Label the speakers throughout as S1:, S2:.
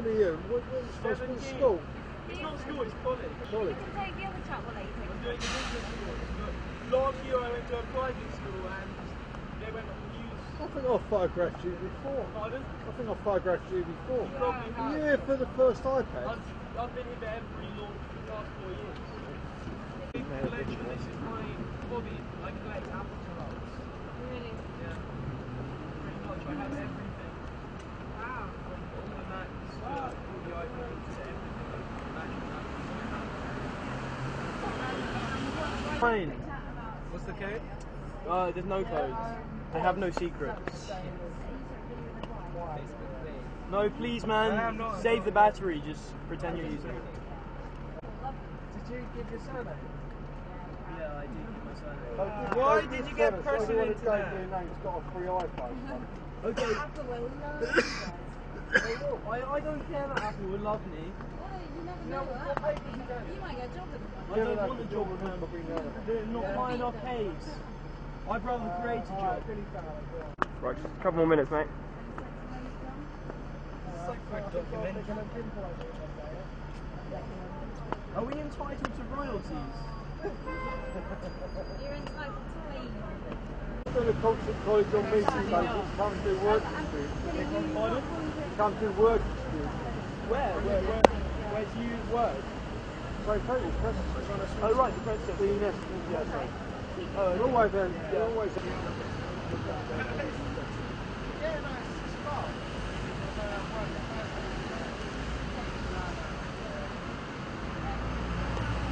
S1: old are you? What, what, what, what, what school?
S2: It's not school, it's college.
S1: College.
S3: You can take the other chap, will you?
S2: I'm doing a business course. But last year I went to a private school and they went on use.
S1: I think I photographed you before.
S2: Pardon?
S1: I think I've photographed you before.
S2: You probably have.
S1: Yeah, for the first iPad.
S2: I've, I've been here for every launch for the past four years. Big collection, this is my hobby. I collect apples and
S4: Fine.
S2: What's the code?
S4: Uh, there's no codes. They have no secrets. No, please, man. Save the battery. Just pretend you're using it.
S2: Did you give your surname? Yeah, I did give my surname. Why did you
S1: service.
S2: get
S1: Everyone
S2: personal
S1: who
S2: into
S1: gave
S2: that?
S1: me a name has got a free iPhone.
S4: Okay.
S3: Apple will love you guys.
S4: I, I don't care that Apple would love me.
S3: Well, you never know that. You might get a job with them.
S4: I don't want a job with them. They're not high enough paid. I'd rather uh, create a job. Right, just a couple more minutes, mate.
S2: It's like for a documentary.
S4: Are we entitled to royalties?
S3: You're entitled to leave.
S1: Go to Culture College on meeting basis, come and do work experience.
S4: Pardon?
S1: Come do work experience.
S4: Where? Where? Where? Where do you work?
S1: So take your.
S4: Oh, right, the press
S1: The
S4: center.
S1: yes, yes.
S4: Oh,
S1: You're always there. You're always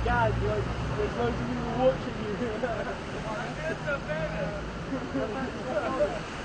S4: Dad, like, there's loads of people watching you. Thank you.